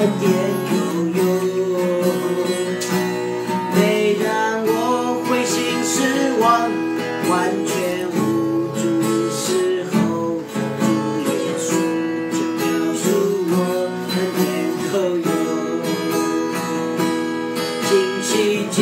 天悠悠，每当我灰心失望、完全无助的时候，主耶稣就告诉我：天可佑。请起起。